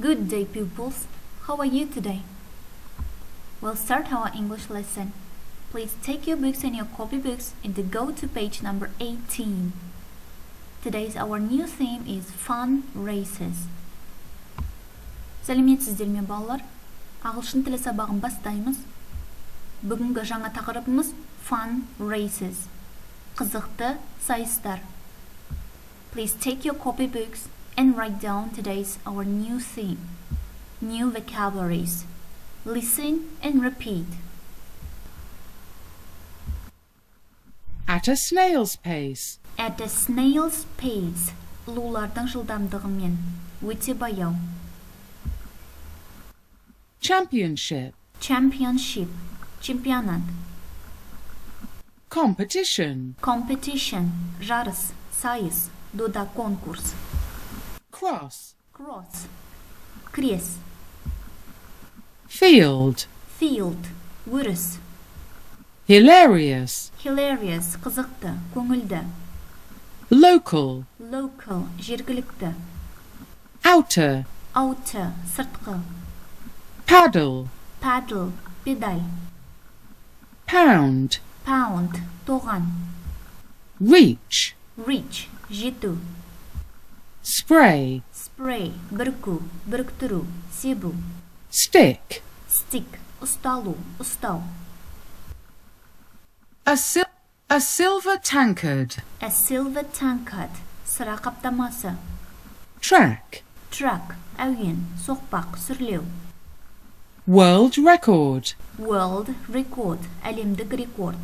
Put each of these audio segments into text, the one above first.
Good day, pupils. How are you today? We'll start our English lesson. Please take your books and your copybooks and to go to page number 18. Today's our new theme is fun races. Сәлеметсіздер ме балалар? Ағылшын тілі сабағын бастаймыз. Бүгінгі жаңа тақырыбымыз fun races. Қызықты сайыстар. Please take your copybooks and write down today's our new theme. New vocabularies. Listen and repeat. At a snail's pace. At a snail's pace. Лулардың жылдамдығымен. Өте баяу. Championship. Championship. Чемпионат. Competition. Competition. Жарыс. Сайыс. Дода конкурс. Cross. Cross. Крес. Field. Field. Өріс. Hilarious. Hilarious. Қызықты. Көңілді. Local. Local. Жергілікті. Outer. Outer. Сыртқы. Paddle. Paddle. Педаль. Pound. Pound. Тоған. Reach. Reach. Жету. Spray. Spray. Бірку. Біріктіру. Себу. Stick. Stick. Ұсталу. Ұстау. A, sil- a silver tankard. A silver tankard. Сыра қаптамасы. Track. Truck. Әуен. Соқпақ. Сүрлеу. World record. World record. Әлемдік рекорд.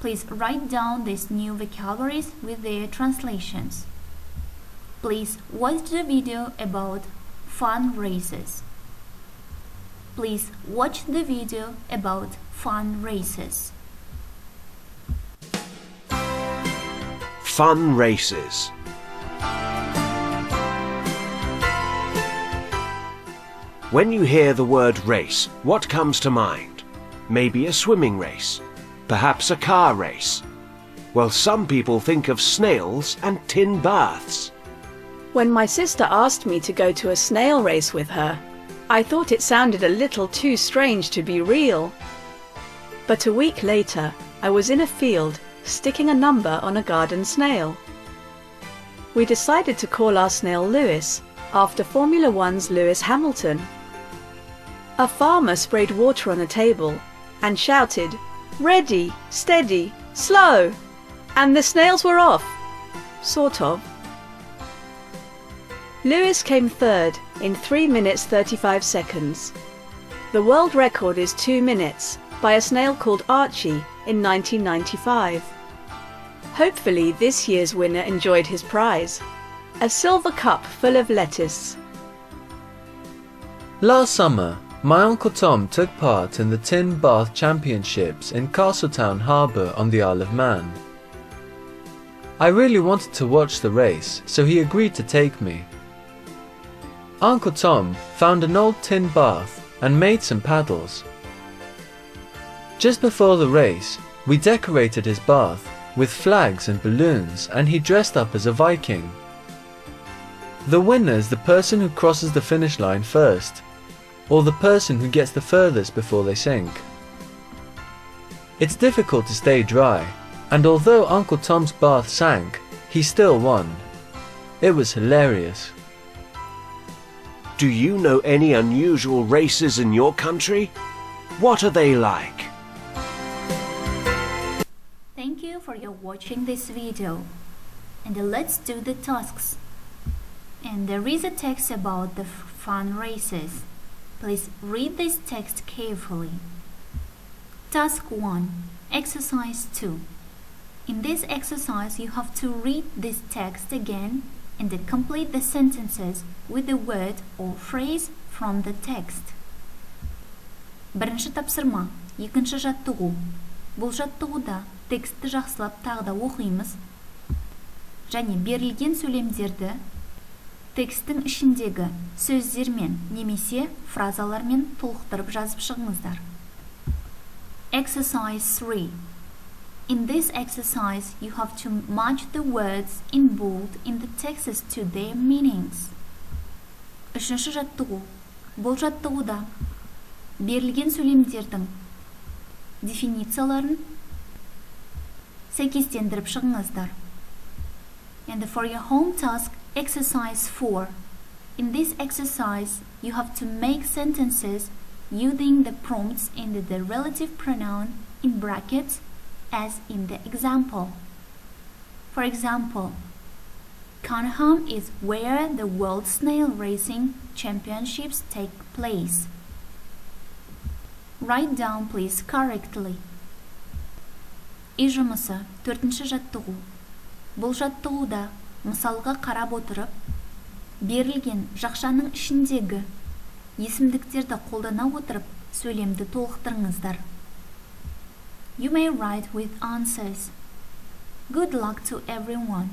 Please write down these new vocabularies with their translations. Please watch the video about fun races. Please watch the video about fun races. Fun races. When you hear the word race, what comes to mind? Maybe a swimming race, perhaps a car race. Well, some people think of snails and tin baths. When my sister asked me to go to a snail race with her, I thought it sounded a little too strange to be real. But a week later, I was in a field sticking a number on a garden snail. We decided to call our snail Lewis after Formula One's Lewis Hamilton. A farmer sprayed water on a table and shouted, Ready, steady, slow! And the snails were off. Sort of. Lewis came third in 3 minutes 35 seconds. The world record is 2 minutes by a snail called Archie in 1995. Hopefully this year's winner enjoyed his prize. A silver cup full of lettuce. Last summer, my Uncle Tom took part in the Tin Bath Championships in Castletown Harbour on the Isle of Man. I really wanted to watch the race, so he agreed to take me. Uncle Tom found an old tin bath and made some paddles. Just before the race, we decorated his bath with flags and balloons and he dressed up as a Viking. The winner is the person who crosses the finish line first, or the person who gets the furthest before they sink. It's difficult to stay dry, and although Uncle Tom's bath sank, he still won. It was hilarious. Do you know any unusual races in your country? What are they like? Thank you for your watching this video. And let's do the tasks. And there is a text about the fun races. Please read this text carefully. Task 1. Exercise 2. In this exercise, you have to read this text again and complete the sentences with the word or phrase from the text. Бірінші тапсырма, екінші жаттығу. Бұл жаттығуда текстті жақсылап тағы да оқимыз. Және берілген сөйлемдерді тексттің ішіндегі сөздермен немесе фразалармен толықтырып жазып шығыңыздар. Exercise 3. In this exercise, you have to match the words in bold in the texts to their meanings. Үшінші жаттығу. Бұл жаттығуда берілген сөйлемдердің дефиницияларын сәйкестендіріп шығыңыздар. And for your home task, exercise 4. In this exercise, you have to make sentences using the prompts in the, the relative pronoun in brackets as in the example. For example, Canham is where the World Snail Racing Championships take place. Write down please correctly. Үй жұмысы төртінші жаттығу. Бұл жаттығуда мысалға қарап отырып, берілген жақшаның ішіндегі есімдіктерді қолдана отырып сөйлемді толықтырыңыздар. You may write with answers. Good luck to everyone.